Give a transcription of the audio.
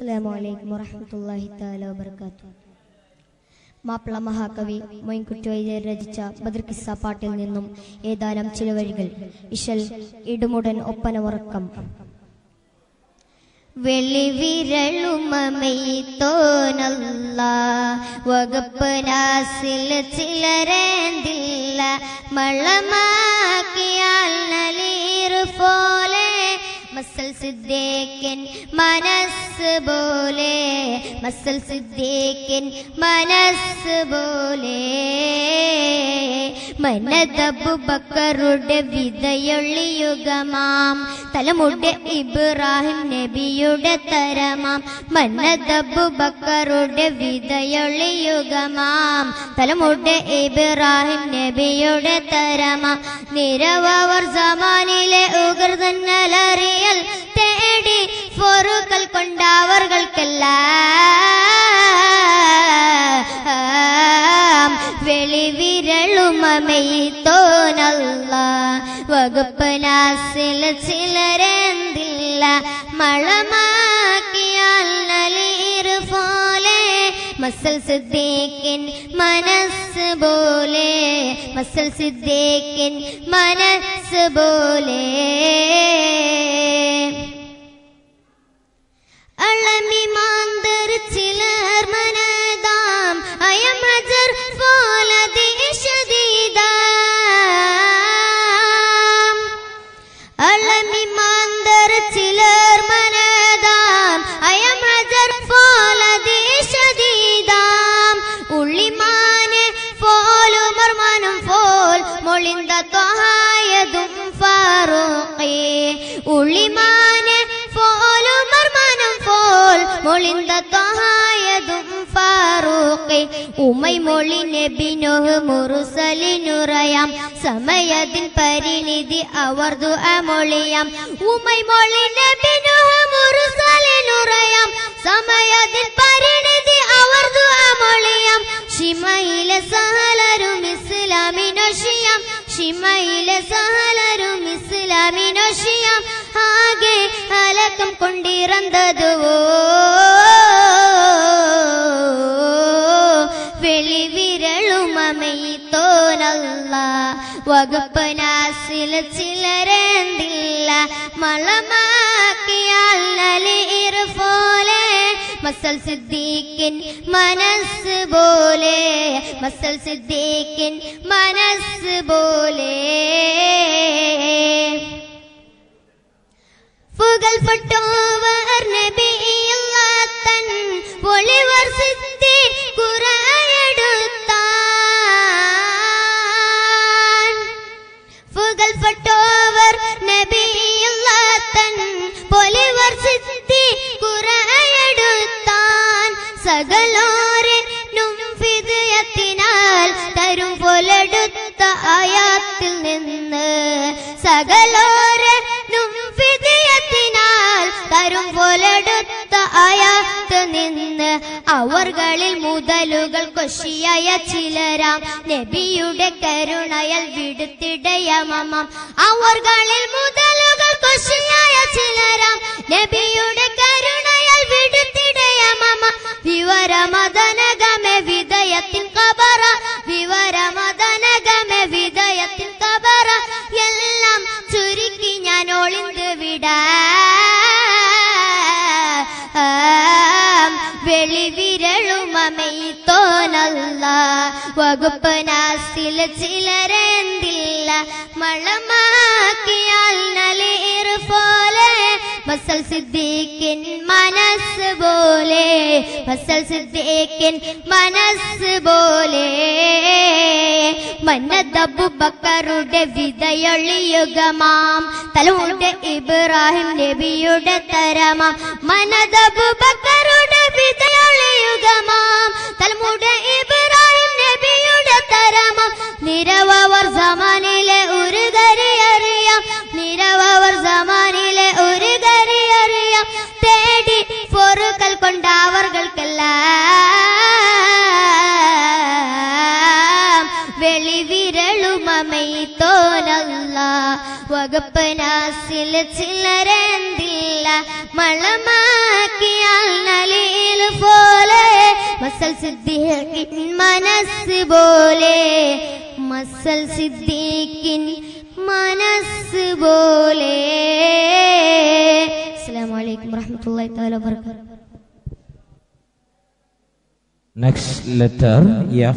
അസ്സലാമു അലൈക്കും താല വബറകാത്തു മാപ്പിള മഹാകവി മൊയിൻകുട്ടി വൈദ്യർ രചിച്ച ബദർ കിസ്സ പാട്ടിൽ നിന്നും ഏതാനും ചില വരികൾ. ഇശൽ ഇടുമുടൻ ഒപ്പന ഉറക്കം വെളിവിരളുമമെയ്ത്തോനല്ല വകുപ്പ് ചിലരേന്തില്ല മളമാക്കിയാൽ നലീർ പോലെ മസൽ സിദ്ദീഖിൻ മനസ്സ് പോലെ മസൽ സിദ്ദീഖിൻ മനസ്സ് പോലെ. മനദബുബക്കറുടെ വിതയൊള്ളിയുഗമാം തലമുടെ ഇബ്രാഹിം നബിയുടെ തരമാം. മന്നദബുബക്കറുടെ വിതയൊള്ളിയുഗമാം തലമുടെ ഇബ്രാഹിം നബിയുടെ തരമാം. നിരവർ സമാനിലെ ഉഗർ തന്നലറിയ ഫോറുകൾ കൊണ്ടവർകൾക്കെല്ലാം വെളിവിരളുമമെയ്ത്തോനല്ല വകുപ്പ് നാസിൽ ചിലരെന്തില്ല. മളമാക്കിയാൽ നലീർ പോലെ. മസൽ സിദ്ദീഖിൻ മനസ്സ് പോലെ. മസൽ സിദ്ദീഖിൻ മനസ്സ് പോലെ. മൊളിന്ത തൊഹായതും ഫാറൂഖെ. ഉമൈ മൊളി നബിനോഹ് മുറുസലിനുറയാം സമയത്തിൻ പരിണിതി അവർ ദുഅമൊളിയാം ഉമൈ മൊളി നബിനോഹ് മുറുസലിനുറയാം സമയത്തിൻ പരിണിതി അവർ ദുഅമൊളിയാം ഷിമയിലെ സഹലരും ഇസ്ലാമിനൊഷിയാം ഷിമയിലെ സഹലരും ഇസ്ലാമിനൊഷിയാം ആകെ അലക്കം കൊണ്ടിറന്തതുവോ? വകുപ്പ് നാസിൽ ചിലരേന്തില്ല മളമാക്കിയാൽ പോലെ. മസൽ സിദ്ദീഖിൻ മനസ്സ് പോലെ. മസൽ സിദ്ദീഖിൻ മനസ്സ് പോലെ. പുകൾ ഫട്ടോവർ കുറയെടുത്താൻ സകലോരനും ഫിദയത്തിനാൽ തരും പോലെടുത്ത ആയാത്തിൽ പോലെടുത്ത അയാത്ത് നിന്ന് അവർകളിൽ മുതലുകൾ കൊശിയായ ചിലരാം. നബിയുടെ കരുണയൽ വിടുത്തിടയമമാം അവർകളിൽ മുതലുകൾ കൊശിയായ ചിലരാം. നബിയുടെ വെളിവിരളുമമെയ്ത്തോനല്ല വകുപ്പ് നാസിൽ ചിലരെന്തില്ല. മളമാക്കിയാൽ നലേർ പോലെ. വസൽ സിദ്ദീഖിൻ മനസ്സ് പോലെ. വസൽ സിദ്ദീഖിൻ മനസ്സ് പോലെ. മന്നദബുബക്കറുടെ വിതയൊള്ളിയുഗമാം തലമുണ്ട് ഇബ്രാഹിം നബിയുടെ തരമാം. മനദബുബക്കറുടെ കൊണ്ടവർകൾക്കെല്ലാം വെളിവിരളുമമെയ്ത്തോനല്ല. വകുപ്പ് നാസിൽ ചിലരെന്തില്ല മളമാക്കിയാൽ നലയിൽ പോലെ. മസൽ സിദ്ധിക്കിൻ മനസ്സ് പോലെ. മസൽ സിദ്ധിക്കിൻ മനസ്സ് പോലെ. അലൈക്കും വറഹ്മത്തുള്ളാഹി തആല വബറകാതുഹു. Next letter F.